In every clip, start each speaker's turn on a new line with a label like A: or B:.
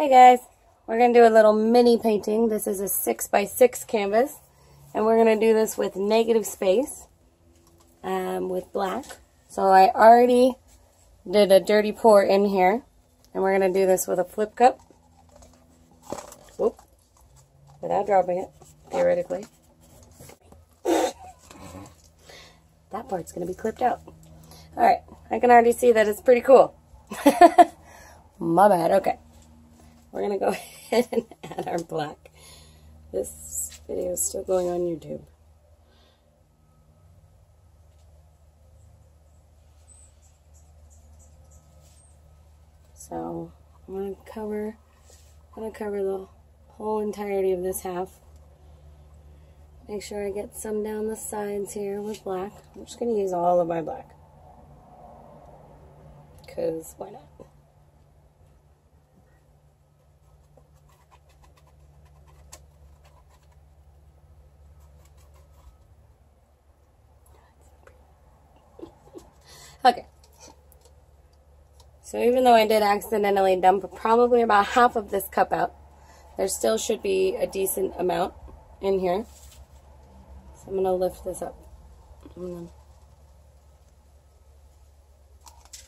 A: Hey guys, we're going to do a little mini painting. This is a 6 by 6 canvas, and we're going to do this with negative space um, with black. So I already did a dirty pour in here, and we're going to do this with a flip cup. Whoop, without dropping it, theoretically. That part's going to be clipped out. Alright, I can already see that it's pretty cool. My bad, okay. We're going to go ahead and add our black. This video is still going on YouTube. So I'm going to cover, I'm going to cover the whole entirety of this half. Make sure I get some down the sides here with black. I'm just going to use all of my black. Because why not? Okay. So even though I did accidentally dump probably about half of this cup out, there still should be a decent amount in here. So I'm going to lift this up.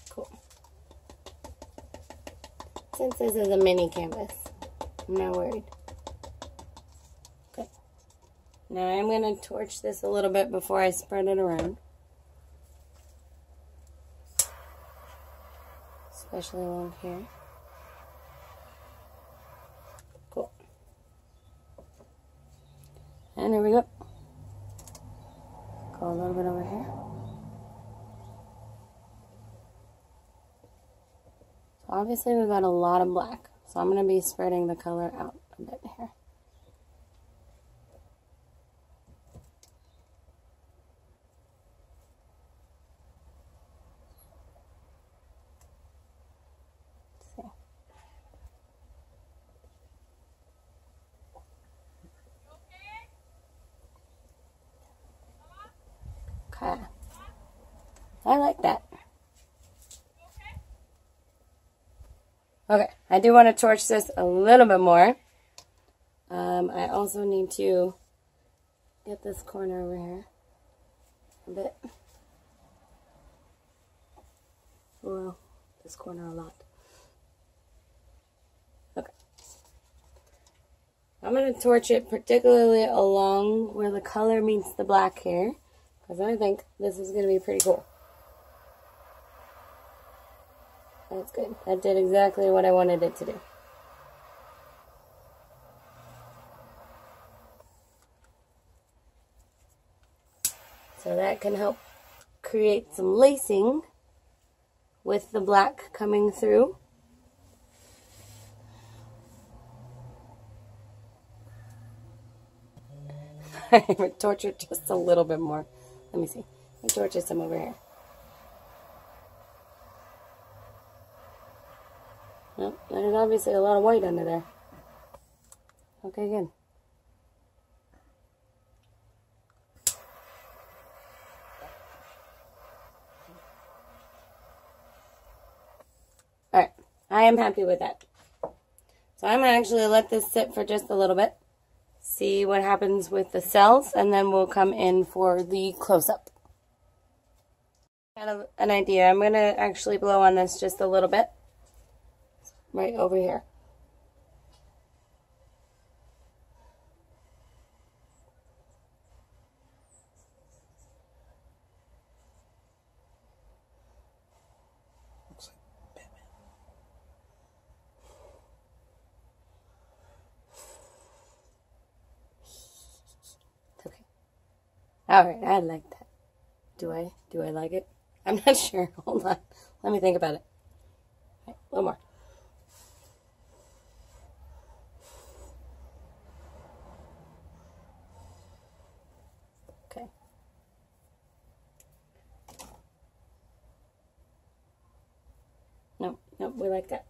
A: Cool. Since this is a mini canvas, I'm not worried. Okay. Now I'm going to torch this a little bit before I spread it around. Especially along here. Cool. And here we go. Go a little bit over here. So obviously we've got a lot of black. So I'm going to be spreading the color out a bit here. Okay. I like that. Okay, I do want to torch this a little bit more. Um, I also need to get this corner over here a bit. Well, this corner a lot. Okay. I'm going to torch it particularly along where the color meets the black here. Because I think this is going to be pretty cool. That's good. That did exactly what I wanted it to do. So that can help create some lacing with the black coming through. I'm going to torch it just a little bit more. Let me see. Me torch some over here. There's obviously a lot of white under there. Okay, good. Alright, I am happy with that. So I'm going to actually let this sit for just a little bit see what happens with the cells, and then we'll come in for the close-up. Kind of an idea. I'm going to actually blow on this just a little bit, right over here. All right, I like that. Do I? Do I like it? I'm not sure. Hold on. Let me think about it. a little more. Nope, we like that.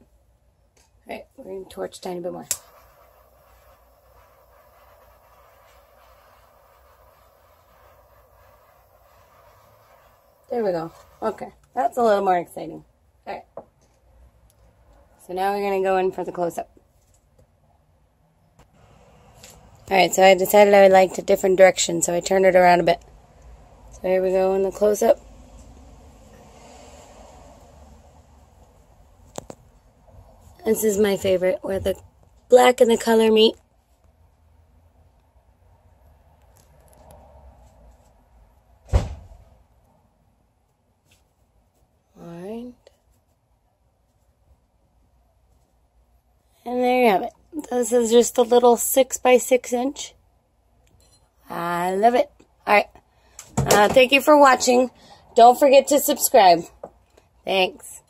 A: All right, we're going to torch a tiny bit more. There we go. Okay, that's a little more exciting. All right. So now we're going to go in for the close-up. Alright, so I decided I would like a different direction, so I turned it around a bit. So here we go in the close-up. This is my favorite, where the black and the color meet. Alright. And there you have it. This is just a little 6 by 6 inch. I love it. Alright. Uh, thank you for watching. Don't forget to subscribe. Thanks.